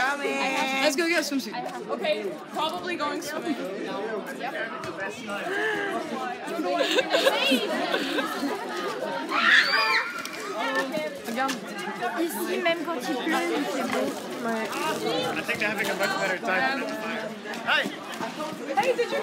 coming. Let's go get a swimsuit. Okay, probably going swimming. Regarde. Ici, même quand il pleut, c'est beau. I think they're having a much better time than the fire. Hi! Hey, did you